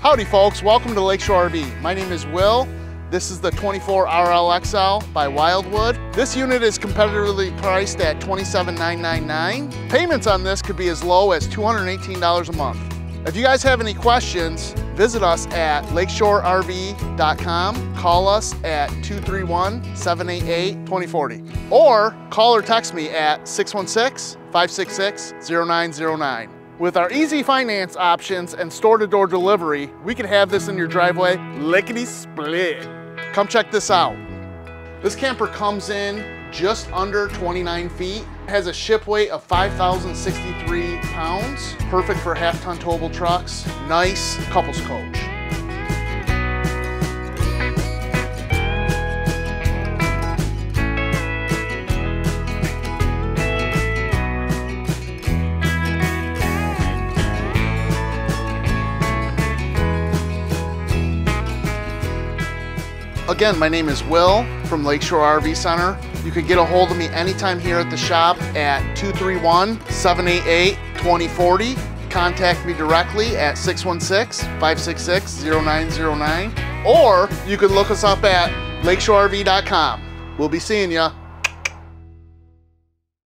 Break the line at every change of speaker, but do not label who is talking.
Howdy folks, welcome to Lakeshore RV. My name is Will. This is the 24 RLXL by Wildwood. This unit is competitively priced at $27,999. Payments on this could be as low as $218 a month. If you guys have any questions, visit us at lakeshorerv.com. Call us at 231-788-2040 or call or text me at 616-566-0909. With our easy finance options and store-to-door delivery, we can have this in your driveway lickety split. Come check this out. This camper comes in just under 29 feet, has a ship weight of 5,063 pounds, perfect for half-ton towable trucks, nice couples coach. Again, my name is Will from Lakeshore RV Center. You can get a hold of me anytime here at the shop at 231-788-2040. Contact me directly at 616-566-0909. Or you can look us up at lakeshorerv.com. We'll be seeing you.